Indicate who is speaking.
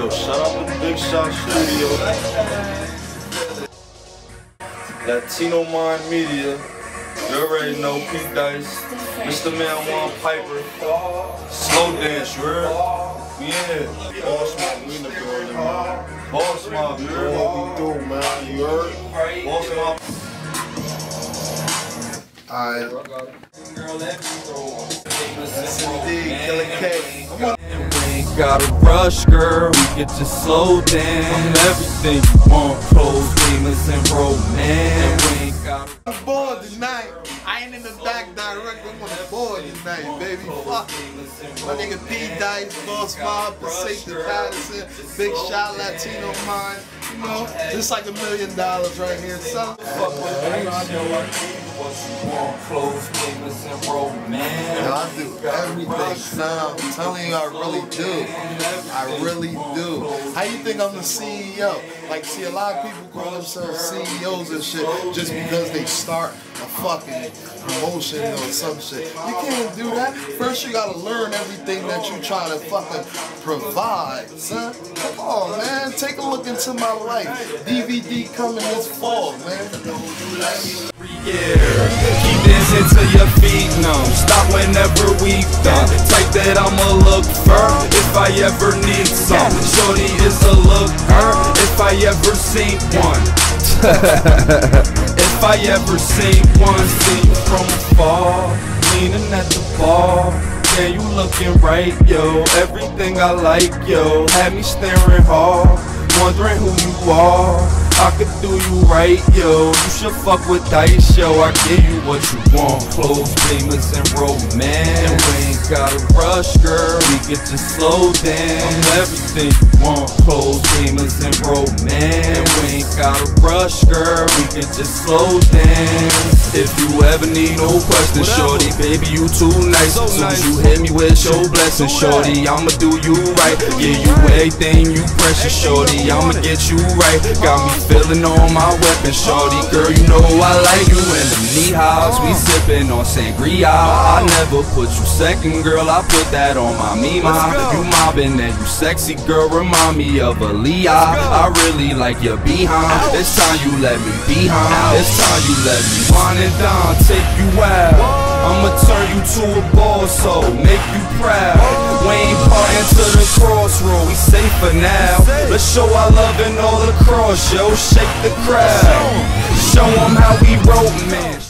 Speaker 1: Yo, shout out to Big Shot Studio. Latino Mind Media. You already know P Dice. Mr. Man Juan Piper. Slow dance, you heard? We in here. Boss Mob, we in the building, man. Boss Mob, you heard?
Speaker 2: What we do, man? You heard?
Speaker 1: Boss Mob.
Speaker 2: Alright. Yes, indeed. Killer K.
Speaker 3: We gotta rush, girl. We get you slow down. I'm Everything you want, clothes, famous, and romance. We ain't gotta.
Speaker 2: I'm bored tonight. I ain't in the back direct. I'm on the board tonight, baby. Fuck. My nigga P Dice, Boss Mob, Satan Patterson, Big Shot Latino Mind. You know, just like a million dollars right here, son.
Speaker 3: Fuck with what you want, clothes, and romance.
Speaker 2: Yo, I do everything, son. I'm telling you, I really do. I really do. How you think I'm the CEO? Like, see, a lot of people call themselves CEOs and shit just because they start a fucking promotion or some shit. You can't do that. First, you gotta learn everything that you try to fucking provide, son. Come on, man. Take a look into my life. DVD coming this fall, man.
Speaker 3: Yeah, keep dancing till your feet numb. Stop whenever we done. Type that I'ma look for if I ever need some. Shorty is a looker if I ever seen one. if I ever seen one, see you from afar, leaning at the bar. Yeah, you looking right, yo. Everything I like, yo. Had me staring hard, wondering who you are. I could do you right, yo. You should fuck with Dice, yo. I give you what you want. Clothes, famous, and romance. And We ain't gotta rush, girl. We get to slow down. Everything you want. Clothes, famous, and romance. And We ain't gotta rush, girl. We can just slow down. If you ever need no questions, shorty, baby, you too nice. So soon as you hit me with your blessing, shorty, I'ma do you right. Yeah, you everything you precious, shorty. I'ma get you right. Got me feeling on my weapon, shorty. Girl, you know I like you in the knee highs. We sipping on sangria. I never put you second, girl. I put that on my mima. You mobbing and you sexy, girl. Remind me of Aaliyah. I really like your behind. It's time you let me be behind. It's time you let me wine and down, take you out. I'ma turn you to a boss, so make you proud. We ain't parting to the crossroad, we safe for now. Let's show our love in all across, yo. Shake the crowd. Show Show 'em how we romance.